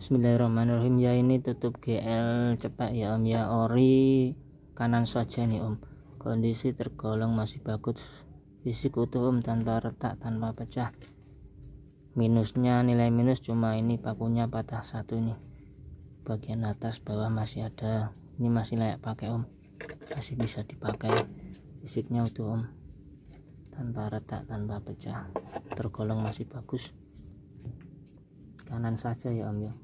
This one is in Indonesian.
Bismillahirrahmanirrahim. Ya ini tutup GL cepat ya om. Ya ori kanan saja nih om. Kondisi tergolong masih bagus. Fisik utuh om tanpa retak tanpa pecah. Minusnya nilai minus cuma ini pakunya patah satu nih. Bagian atas bawah masih ada. Ini masih layak pakai om. Masih bisa dipakai. Fisiknya utuh om. Tanpa retak tanpa pecah. Tergolong masih bagus. Kanan saja ya om ya.